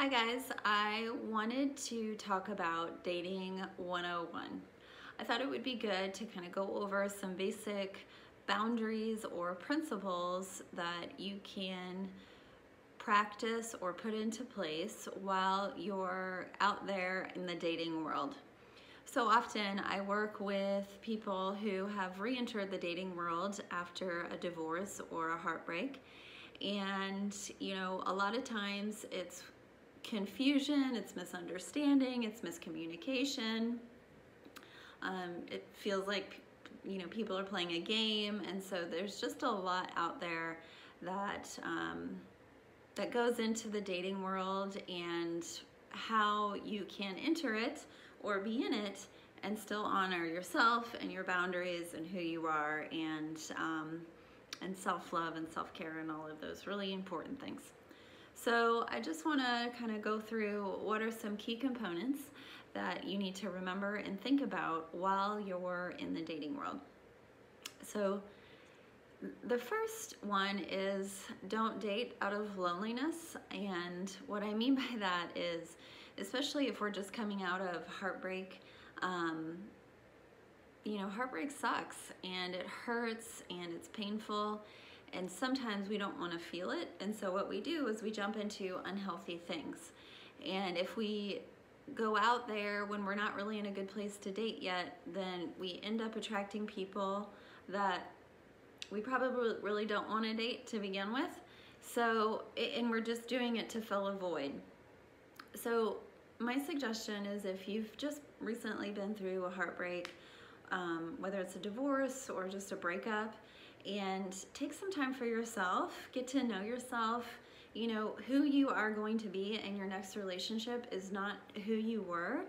Hi guys, I wanted to talk about dating 101. I thought it would be good to kind of go over some basic boundaries or principles that you can practice or put into place while you're out there in the dating world. So often I work with people who have re-entered the dating world after a divorce or a heartbreak and you know a lot of times it's confusion, it's misunderstanding, it's miscommunication. Um, it feels like you know people are playing a game, and so there's just a lot out there that um, that goes into the dating world and how you can enter it or be in it and still honor yourself and your boundaries and who you are and um, and self-love and self-care and all of those really important things. So I just want to kind of go through what are some key components that you need to remember and think about while you're in the dating world. So the first one is don't date out of loneliness. And what I mean by that is, especially if we're just coming out of heartbreak, um, you know, heartbreak sucks and it hurts and it's painful and sometimes we don't want to feel it and so what we do is we jump into unhealthy things. And if we go out there when we're not really in a good place to date yet then we end up attracting people that we probably really don't want to date to begin with. So and we're just doing it to fill a void. So my suggestion is if you've just recently been through a heartbreak um, whether it's a divorce or just a breakup and take some time for yourself, get to know yourself. You know, who you are going to be in your next relationship is not who you were.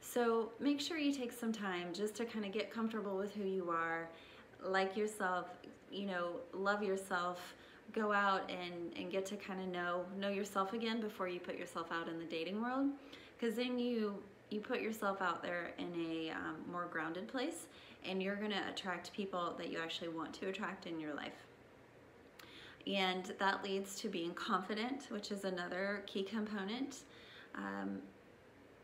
So make sure you take some time just to kind of get comfortable with who you are, like yourself, you know, love yourself, go out and, and get to kind of know know yourself again before you put yourself out in the dating world. Because then you you put yourself out there in a um, more grounded place and you're going to attract people that you actually want to attract in your life. And that leads to being confident, which is another key component. Um,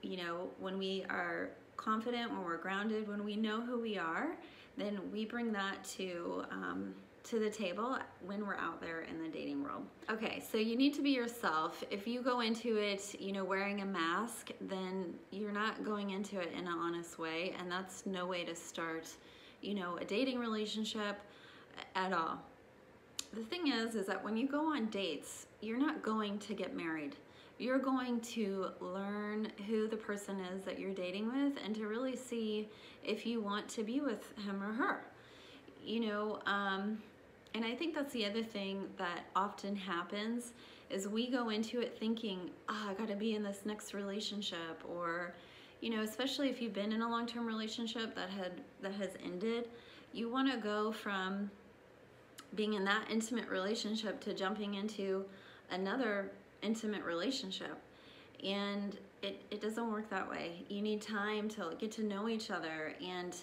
you know, when we are confident, when we're grounded, when we know who we are, then we bring that to um, to the table when we're out there in the dating world. Okay, so you need to be yourself. If you go into it, you know, wearing a mask, then you're not going into it in an honest way, and that's no way to start, you know, a dating relationship at all. The thing is, is that when you go on dates, you're not going to get married. You're going to learn who the person is that you're dating with and to really see if you want to be with him or her. You know, um, and I think that's the other thing that often happens is we go into it thinking, oh, I gotta be in this next relationship or, you know, especially if you've been in a long-term relationship that had that has ended, you wanna go from being in that intimate relationship to jumping into another intimate relationship. And it, it doesn't work that way. You need time to get to know each other and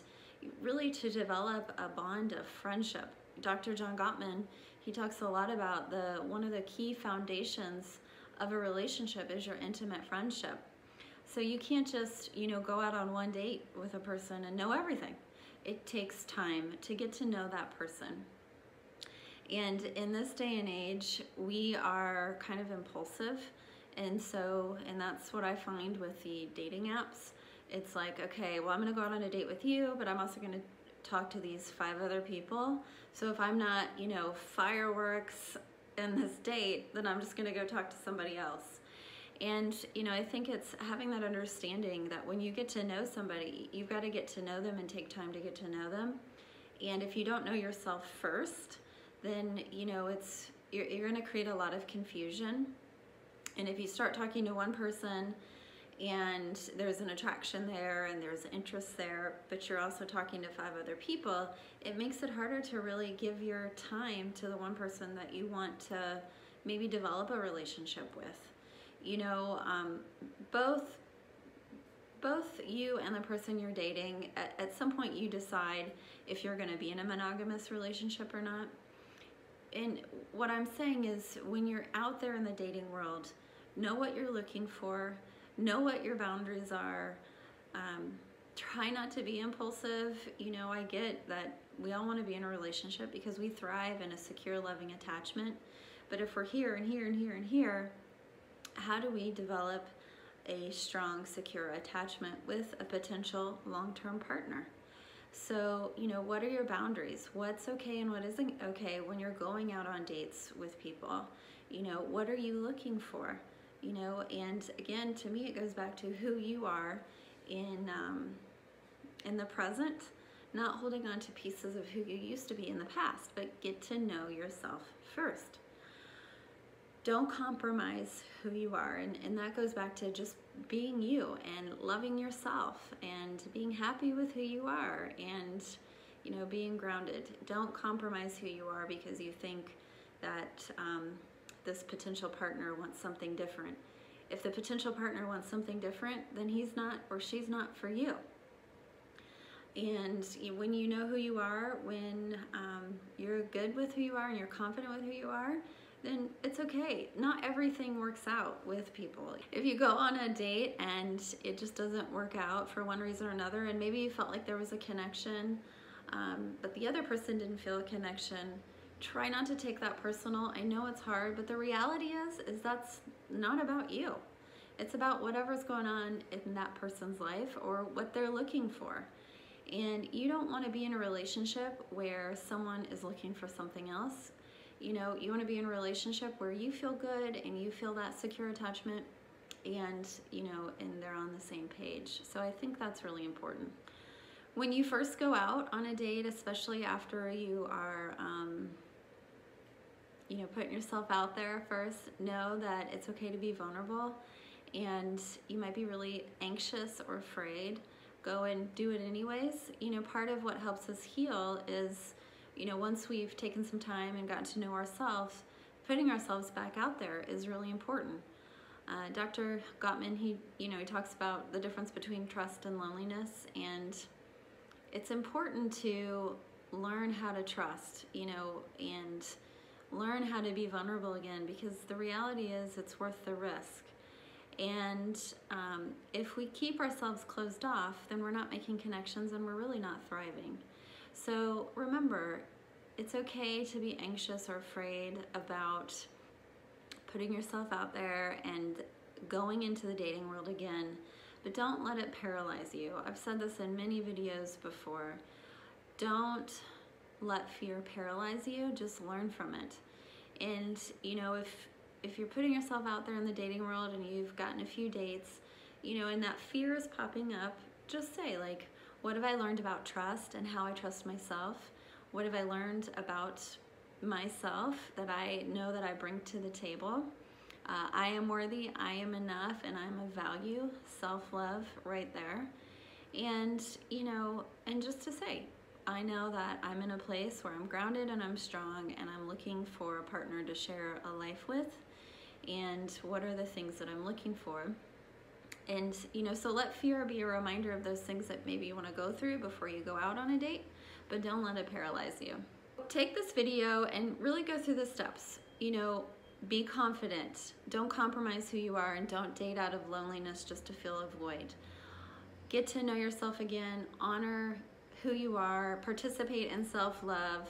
really to develop a bond of friendship Dr. John Gottman, he talks a lot about the one of the key foundations of a relationship is your intimate friendship. So you can't just, you know, go out on one date with a person and know everything. It takes time to get to know that person. And in this day and age, we are kind of impulsive. And so, and that's what I find with the dating apps. It's like, okay, well, I'm gonna go out on a date with you, but I'm also gonna talk to these five other people. So if I'm not, you know, fireworks in this date, then I'm just gonna go talk to somebody else. And, you know, I think it's having that understanding that when you get to know somebody, you've got to get to know them and take time to get to know them. And if you don't know yourself first, then, you know, it's, you're, you're to create a lot of confusion. And if you start talking to one person and there's an attraction there and there's interest there, but you're also talking to five other people, it makes it harder to really give your time to the one person that you want to maybe develop a relationship with. You know, um, both both you and the person you're dating, at, at some point you decide if you're going to be in a monogamous relationship or not. And what I'm saying is when you're out there in the dating world, know what you're looking for, know what your boundaries are. Um, try not to be impulsive. You know, I get that we all want to be in a relationship because we thrive in a secure, loving attachment. But if we're here and here and here and here, how do we develop a strong, secure attachment with a potential long term partner? So, you know, what are your boundaries? What's okay and what isn't okay when you're going out on dates with people? You know, what are you looking for? You know, and again, to me, it goes back to who you are in um, in the present, not holding on to pieces of who you used to be in the past, but get to know yourself first. Don't compromise who you are, and, and that goes back to just being you and loving yourself and being happy with who you are and you know being grounded. Don't compromise who you are because you think that um, this potential partner wants something different. If the potential partner wants something different, then he's not or she's not for you. And when you know who you are, when um, you're good with who you are and you're confident with who you are, then it's okay. Not everything works out with people. If you go on a date and it just doesn't work out for one reason or another, and maybe you felt like there was a connection, um, but the other person didn't feel a connection, try not to take that personal. I know it's hard, but the reality is, is that's not about you. It's about whatever's going on in that person's life or what they're looking for. And you don't want to be in a relationship where someone is looking for something else. You know, you want to be in a relationship where you feel good and you feel that secure attachment and, you know, and they're on the same page. So I think that's really important. When you first go out on a date, especially after you are um, you know, putting yourself out there first. Know that it's okay to be vulnerable and you might be really anxious or afraid. Go and do it anyways. You know, part of what helps us heal is, you know, once we've taken some time and gotten to know ourselves, putting ourselves back out there is really important. Uh, Dr. Gottman, he, you know, he talks about the difference between trust and loneliness, and it's important to learn how to trust, you know, and learn how to be vulnerable again because the reality is it's worth the risk. And um, if we keep ourselves closed off, then we're not making connections and we're really not thriving. So remember, it's okay to be anxious or afraid about putting yourself out there and going into the dating world again, but don't let it paralyze you. I've said this in many videos before. Don't let fear paralyze you, just learn from it. And you know, if if you're putting yourself out there in the dating world and you've gotten a few dates, you know, and that fear is popping up, just say like, what have I learned about trust and how I trust myself? What have I learned about myself that I know that I bring to the table? Uh, I am worthy, I am enough, and I'm a value, self love right there. And, you know, and just to say, I know that I'm in a place where I'm grounded and I'm strong and I'm looking for a partner to share a life with. And what are the things that I'm looking for? And, you know, so let fear be a reminder of those things that maybe you want to go through before you go out on a date, but don't let it paralyze you. Take this video and really go through the steps. You know, be confident. Don't compromise who you are and don't date out of loneliness just to fill a void. Get to know yourself again, honor who you are, participate in self-love,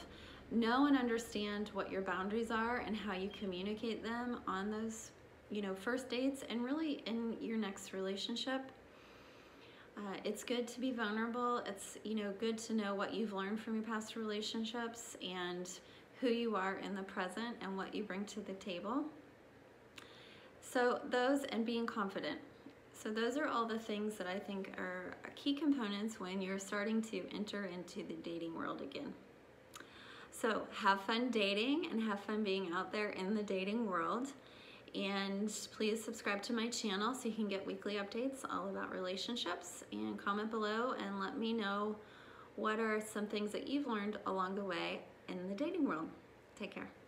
know and understand what your boundaries are and how you communicate them on those, you know, first dates and really in your next relationship. Uh, it's good to be vulnerable. It's, you know, good to know what you've learned from your past relationships and who you are in the present and what you bring to the table. So those and being confident. So those are all the things that I think are key components when you're starting to enter into the dating world again. So have fun dating and have fun being out there in the dating world. And please subscribe to my channel so you can get weekly updates all about relationships and comment below and let me know what are some things that you've learned along the way in the dating world. Take care.